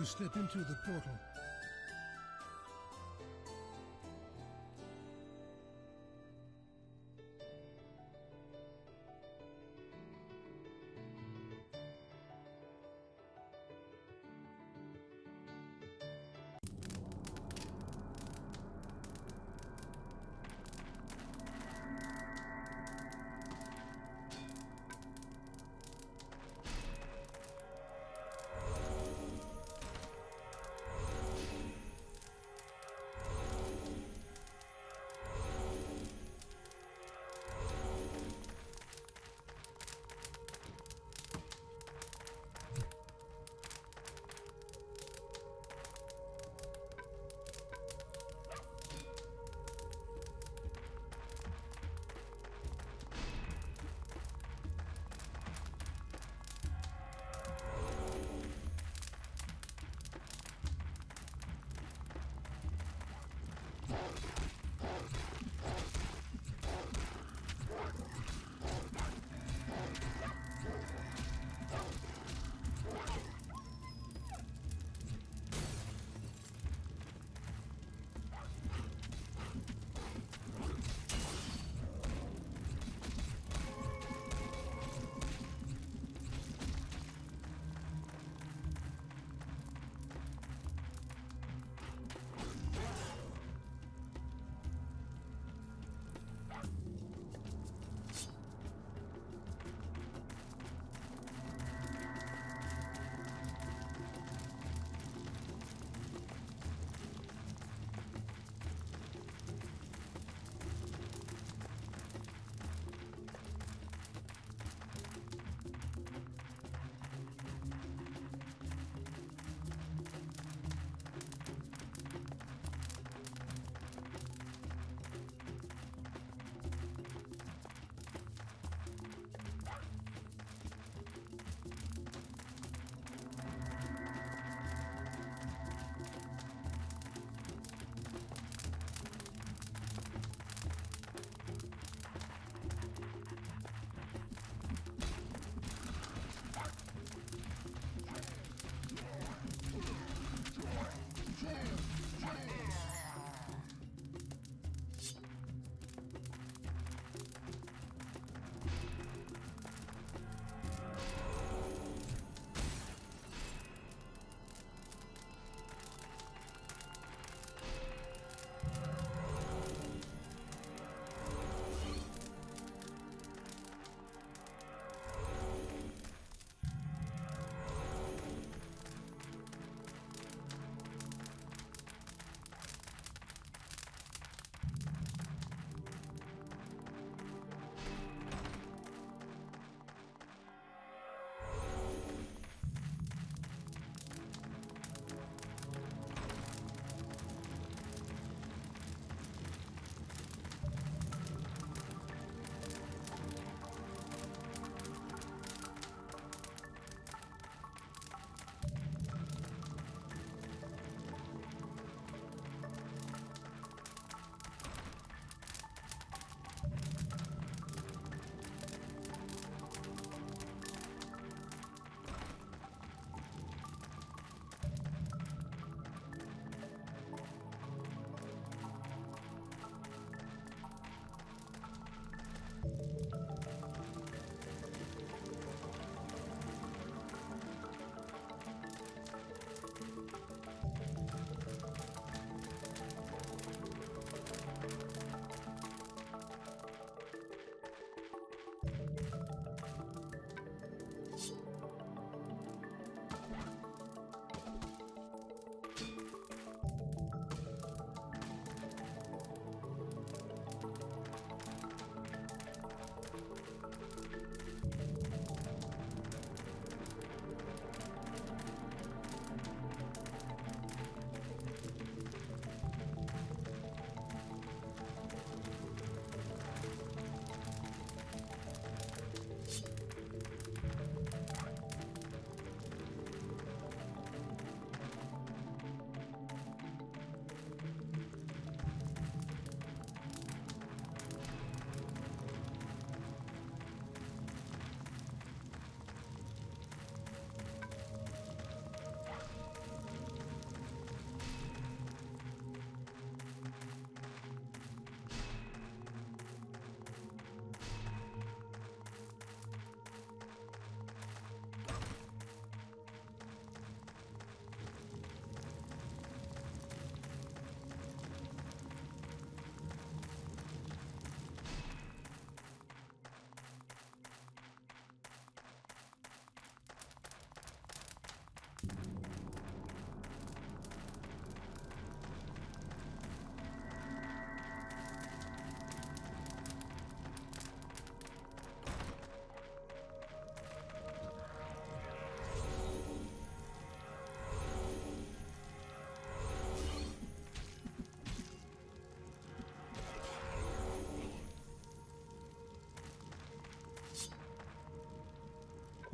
You step into the portal.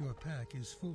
Your pack is full.